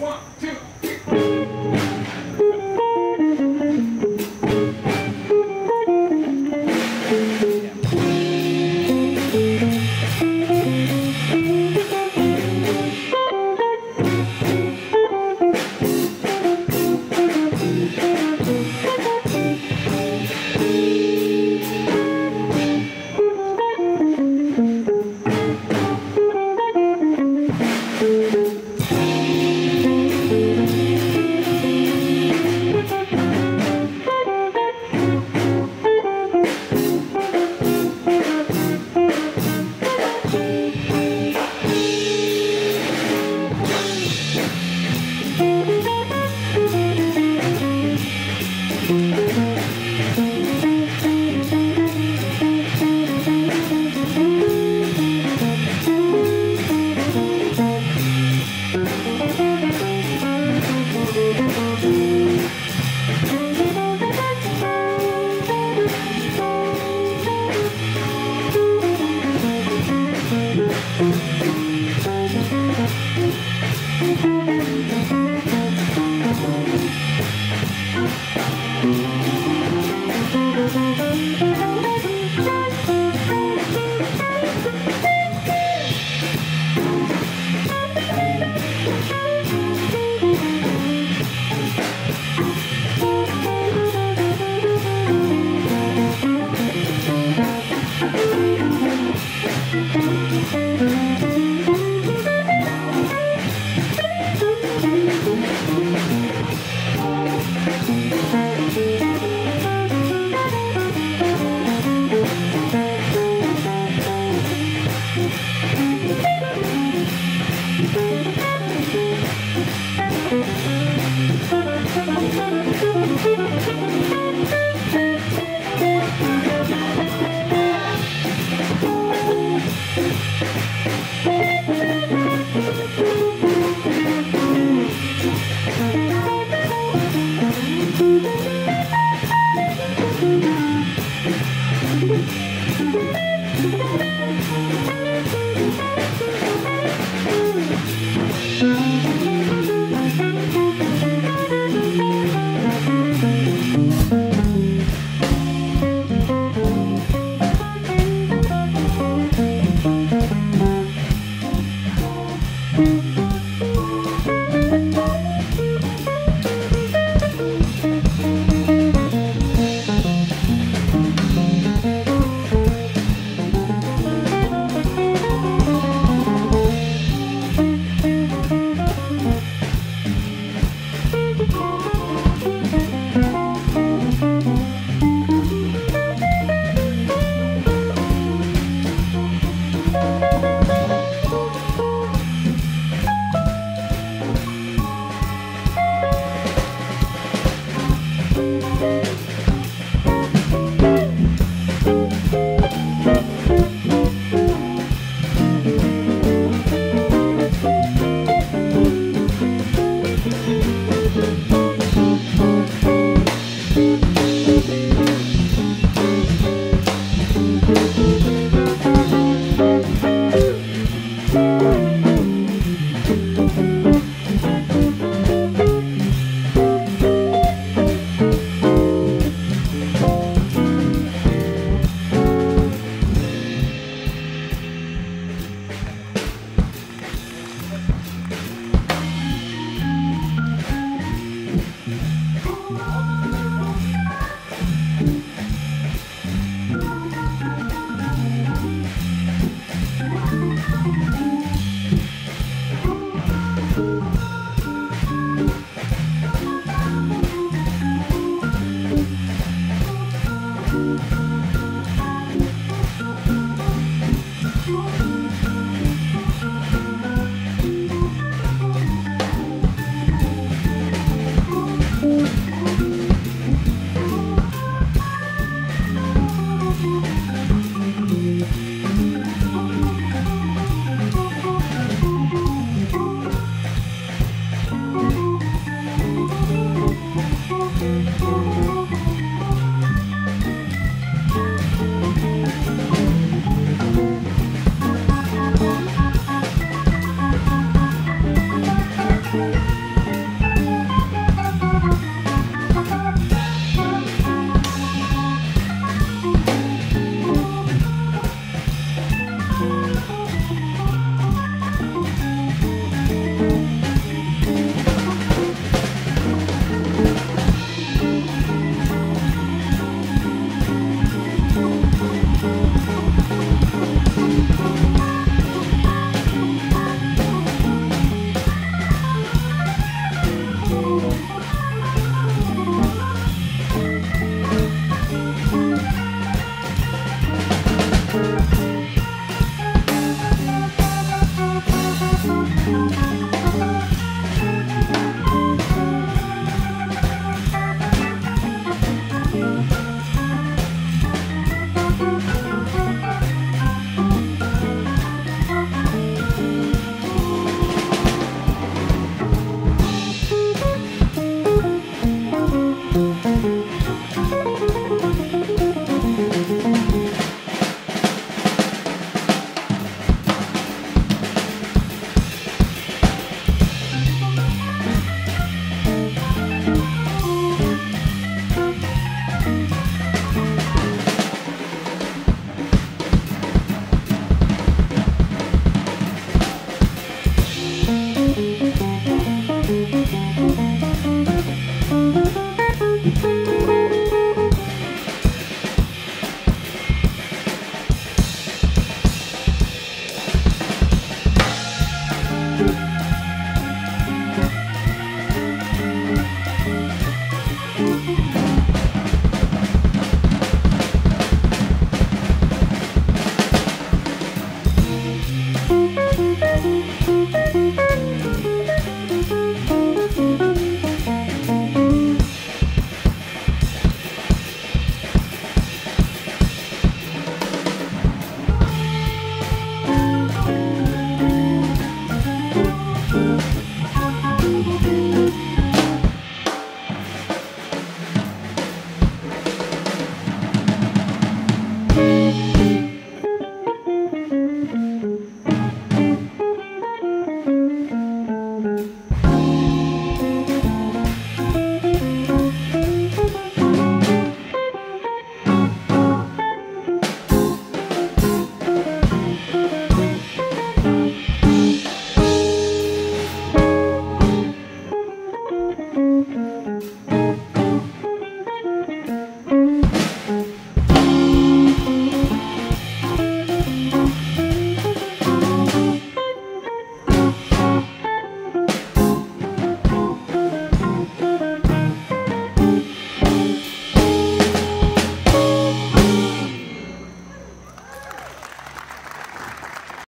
One, two, three. Música